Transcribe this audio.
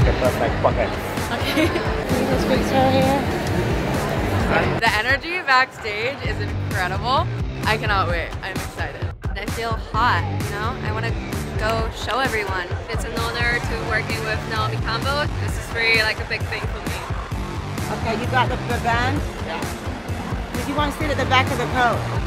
Okay, perfect. Pocket. Okay. The energy backstage is incredible. I cannot wait. I'm excited. I feel hot, you know? I want to go show everyone. It's an honor to working with Naomi Campbell. This is really like a big thing for me. Okay, you got the, the band? Yeah. Did you want to sit at the back of the coat?